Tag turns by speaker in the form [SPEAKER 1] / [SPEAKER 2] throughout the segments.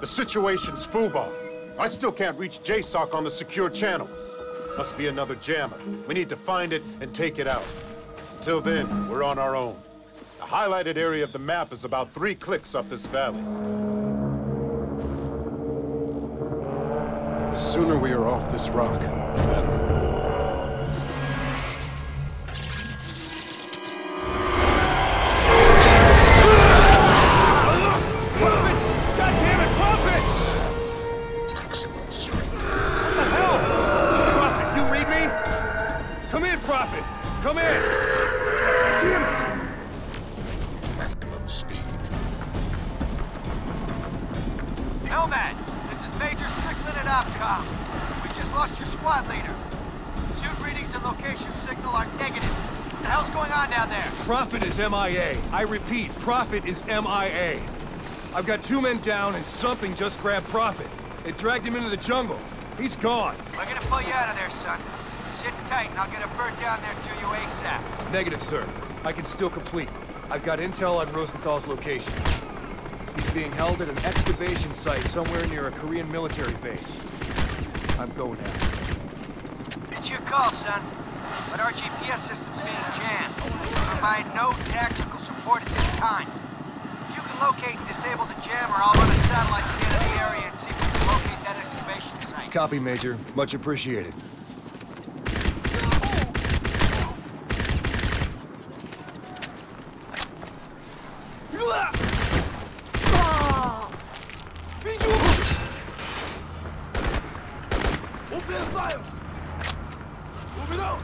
[SPEAKER 1] The situation's FUBAR. I still can't reach JSOC on the secure channel. Must be another jammer. We need to find it and take it out. Until then, we're on our own. The highlighted area of the map is about three clicks up this valley. The sooner we are off this rock, the better.
[SPEAKER 2] MIA. I repeat, Prophet is MIA. I've got two men down and something just grabbed Prophet. It dragged him into the jungle. He's gone.
[SPEAKER 3] We're gonna pull you out of there, son. Sit tight and I'll get a bird down there to you ASAP.
[SPEAKER 2] Negative, sir. I can still complete. I've got intel on Rosenthal's location. He's being held at an excavation site somewhere near a Korean military base. I'm going him.
[SPEAKER 3] It's your call, son. But our GPS system's being jammed. We provide no tactical support at this time. If you can locate and disable the jammer, I'll run a satellite scan of the area and see if we can locate that excavation site.
[SPEAKER 2] Copy, Major. Much appreciated.
[SPEAKER 4] Open fire! Move it out!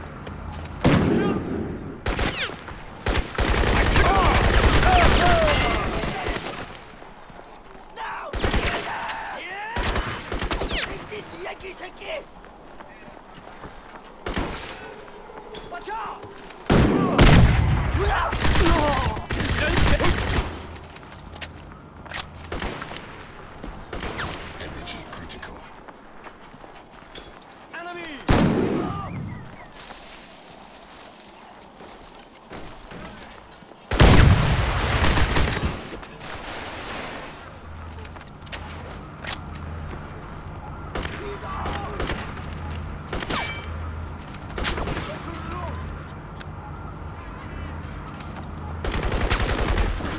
[SPEAKER 5] Energy critical.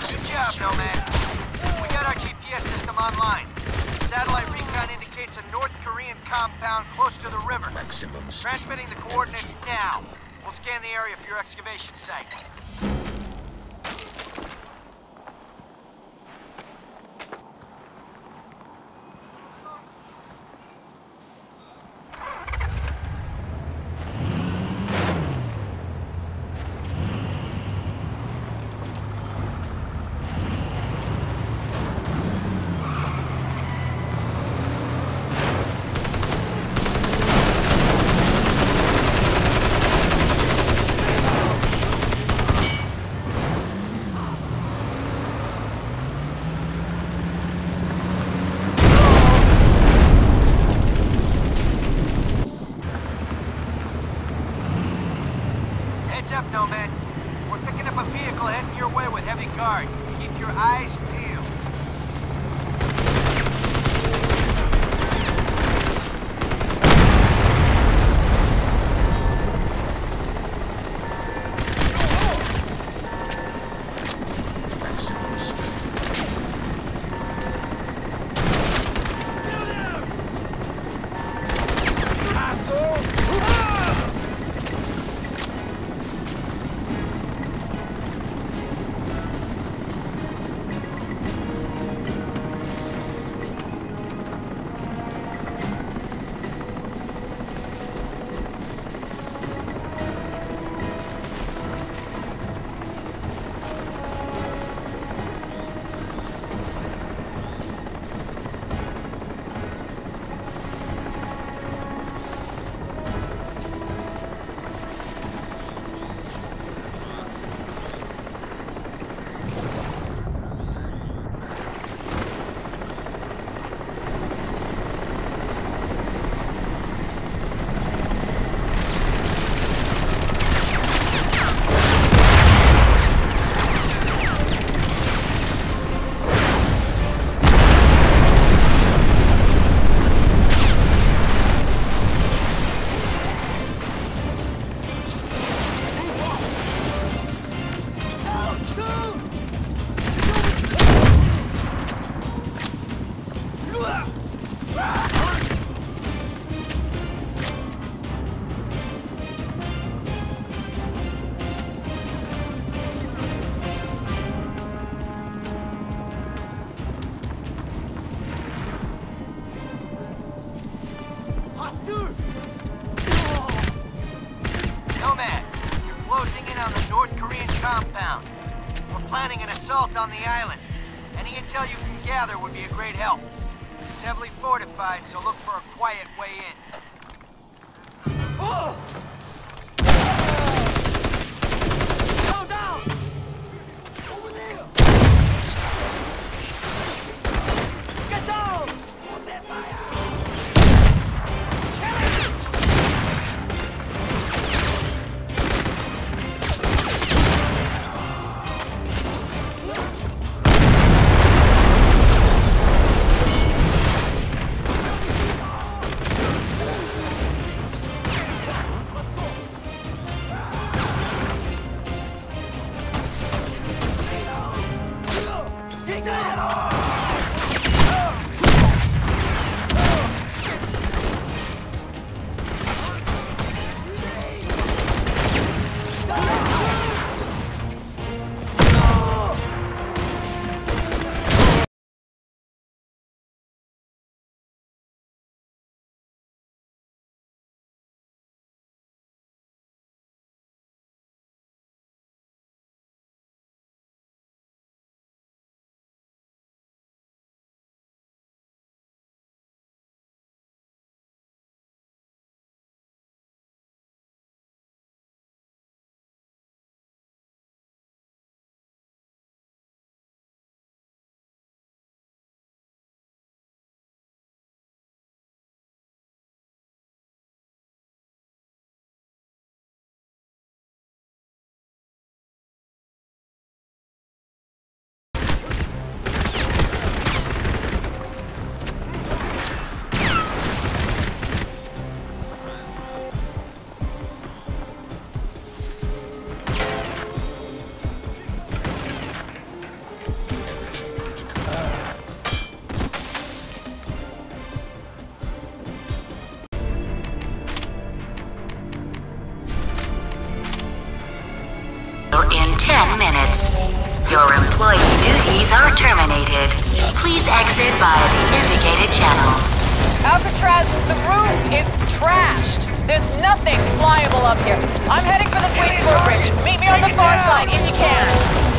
[SPEAKER 3] Good job, Nomad. We got our GPS system online. Satellite indicates a North Korean compound close to the river.
[SPEAKER 5] Maximum.
[SPEAKER 3] Transmitting the coordinates now. We'll scan the area for your excavation site. on the North Korean compound.
[SPEAKER 5] We're planning
[SPEAKER 3] an assault on the island. Any intel you can gather would be a great help. It's heavily fortified, so look for a quiet way in.
[SPEAKER 6] Oh! 10 minutes. Your employee duties are terminated. Please exit via the indicated channels.
[SPEAKER 7] Alcatraz, the roof is trashed. There's nothing flyable up here. I'm heading for the Queensboro Bridge. Meet me on the far side if you can.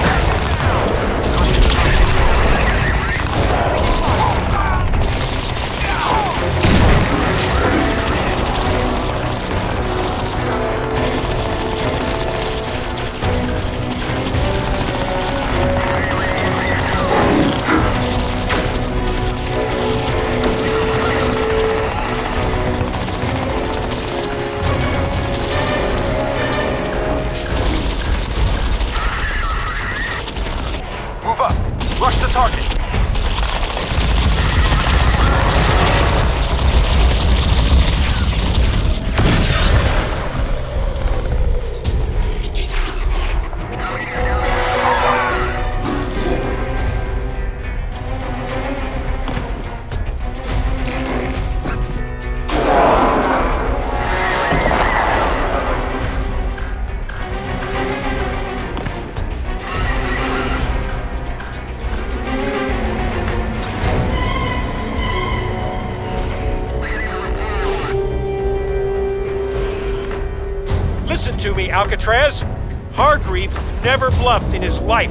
[SPEAKER 8] Alcatraz. Hargreave never bluffed in his life.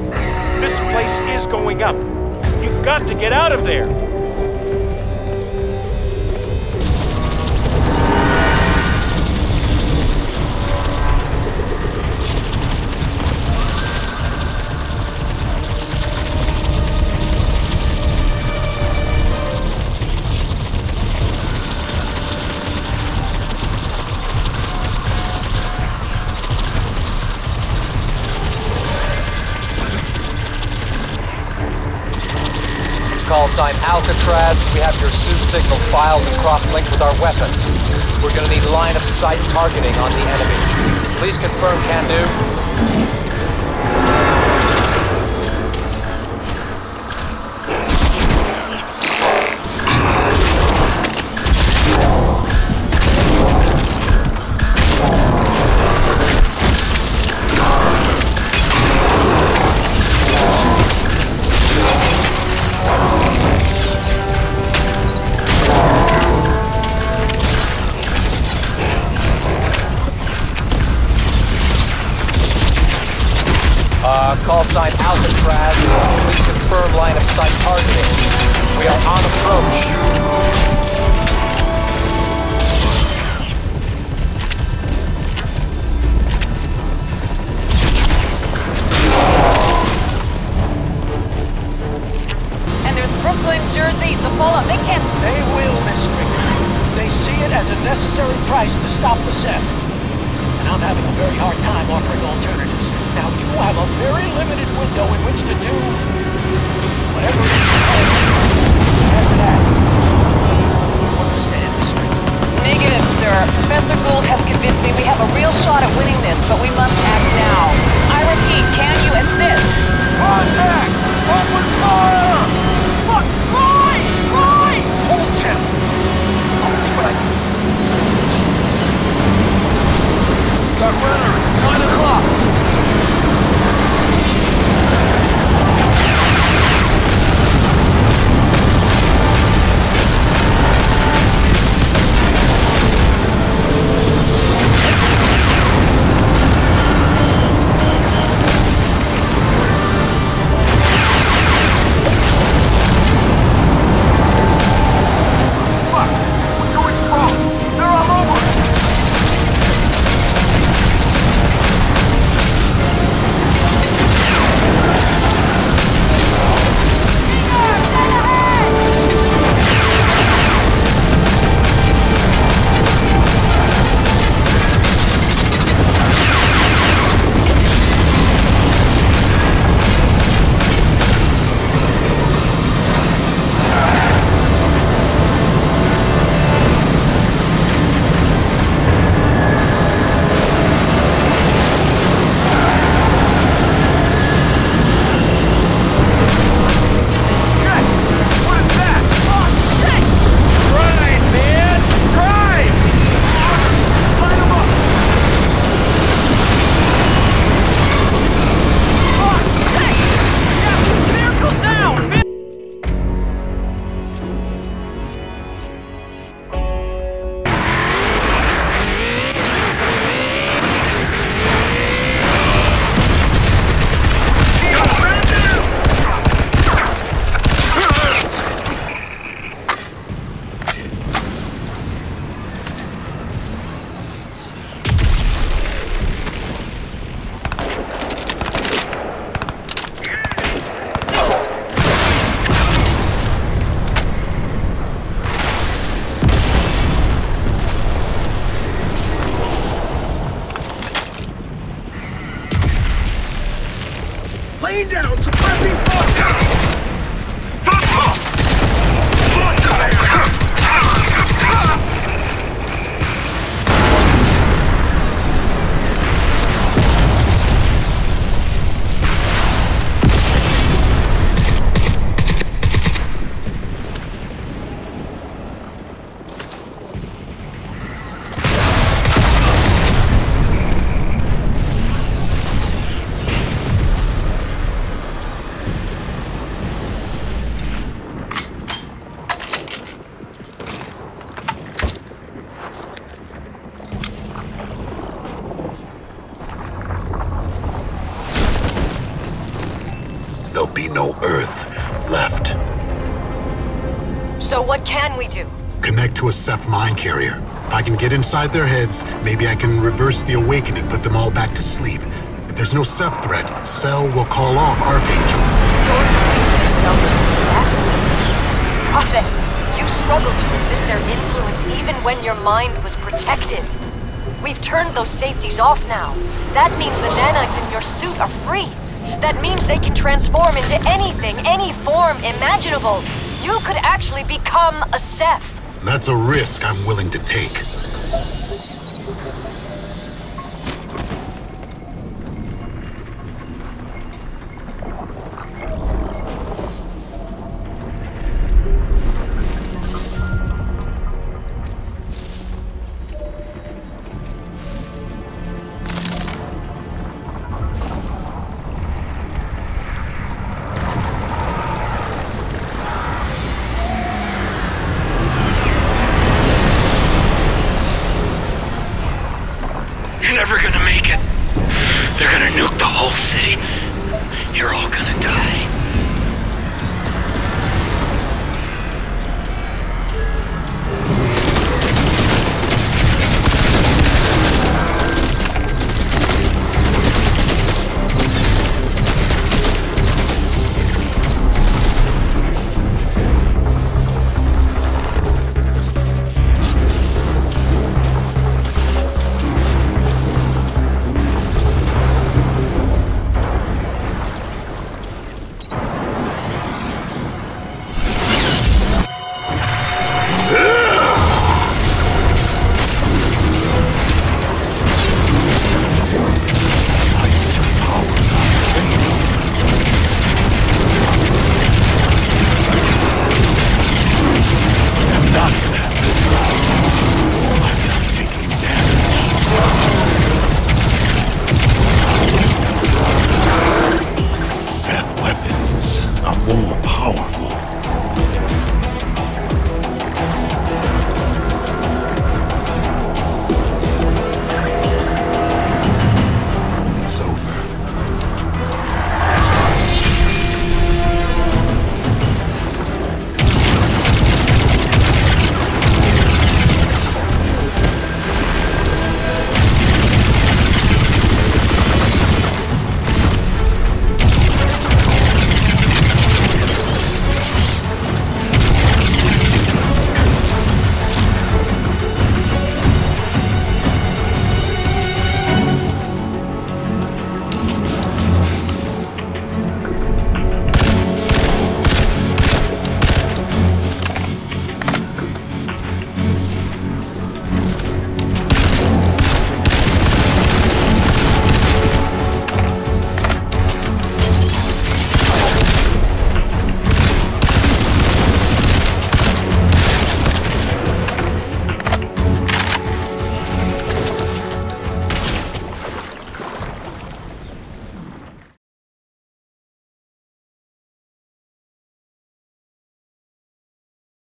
[SPEAKER 8] This place is going up. You've got to get out of there.
[SPEAKER 9] Alcatraz. We have your suit signal filed and cross-linked with our weapons. We're gonna need line of sight targeting on the enemy. Please confirm, can do. Uh, confirm line of sight targeting. We are on approach.
[SPEAKER 7] And there's Brooklyn, Jersey, the fallout. They can't.
[SPEAKER 10] They will, Miss. They see it as a necessary price to stop the Ceph. And I'm having a very hard time offering alternatives. Now, you have a very limited window in which to do whatever
[SPEAKER 7] a
[SPEAKER 11] Ceph mine carrier. If I can get inside their heads, maybe I can reverse the awakening, put them all back to sleep. If there's no Ceph threat, Cell will call off Archangel.
[SPEAKER 12] To link yourself to Ceph? Prophet, you struggled to resist their influence even when your mind was protected. We've turned those safeties off now. That means the nanites in your suit are free. That means they can transform into anything, any form imaginable. You could actually become a Ceph.
[SPEAKER 11] That's a risk I'm willing to take.